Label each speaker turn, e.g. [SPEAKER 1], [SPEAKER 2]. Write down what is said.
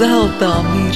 [SPEAKER 1] sārtā zeltā